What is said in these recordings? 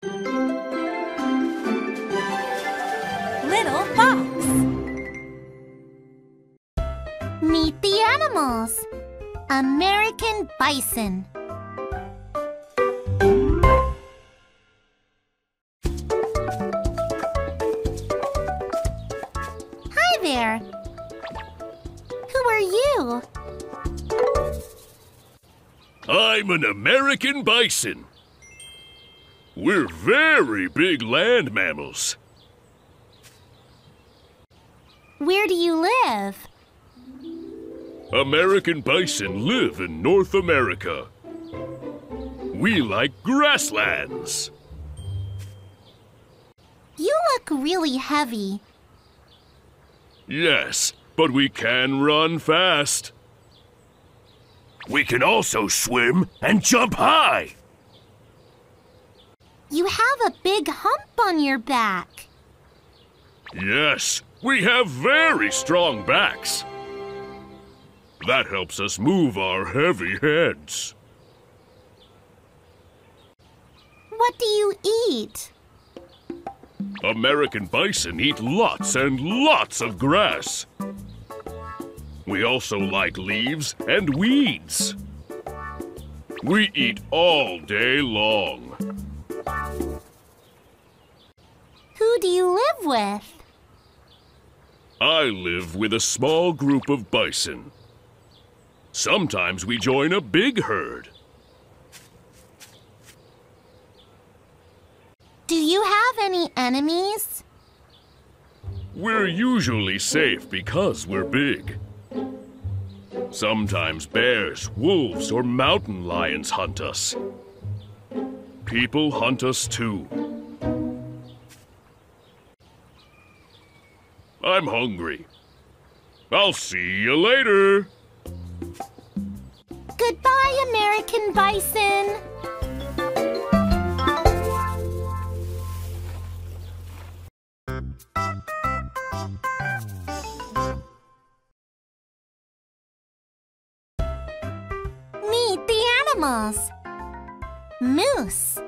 Little Fox Meet the animals American Bison Hi there Who are you? I'm an American bison. We're very big land mammals. Where do you live? American bison live in North America. We like grasslands. You look really heavy. Yes, but we can run fast. We can also swim and jump high. You have a big hump on your back. Yes, we have very strong backs. That helps us move our heavy heads. What do you eat? American bison eat lots and lots of grass. We also like leaves and weeds. We eat all day long. Who do you live with? I live with a small group of bison. Sometimes we join a big herd. Do you have any enemies? We're usually safe because we're big. Sometimes bears, wolves, or mountain lions hunt us. People hunt us too. I'm hungry. I'll see you later. Goodbye, American Bison. Meet the animals. Moose.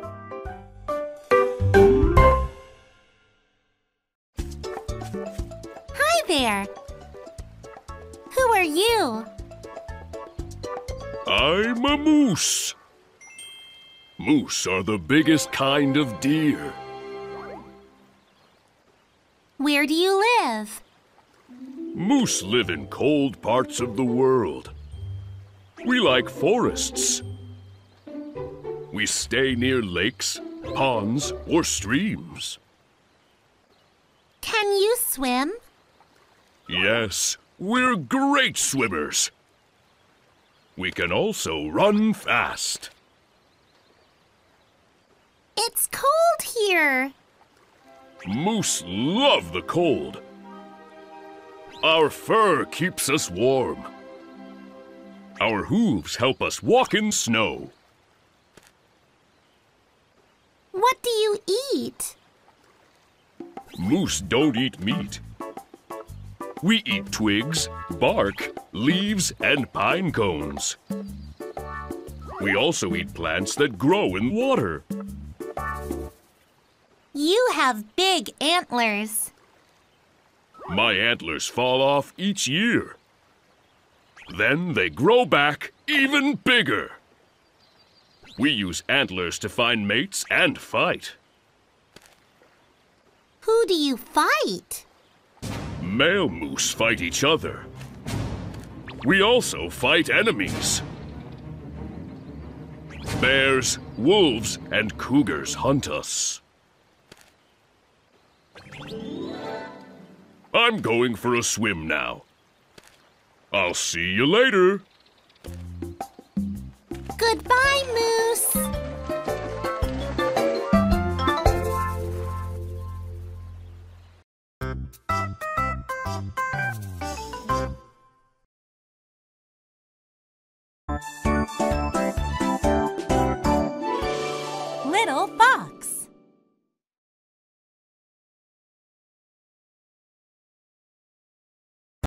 There. Who are you? I'm a moose. Moose are the biggest kind of deer. Where do you live? Moose live in cold parts of the world. We like forests. We stay near lakes, ponds, or streams. Can you swim? Yes, we're great swimmers. We can also run fast. It's cold here. Moose love the cold. Our fur keeps us warm. Our hooves help us walk in snow. What do you eat? Moose don't eat meat. We eat twigs, bark, leaves, and pine cones. We also eat plants that grow in water. You have big antlers. My antlers fall off each year. Then they grow back even bigger. We use antlers to find mates and fight. Who do you fight? Male moose fight each other. We also fight enemies. Bears, wolves, and cougars hunt us. I'm going for a swim now. I'll see you later. Goodbye, Moose. Little Fox.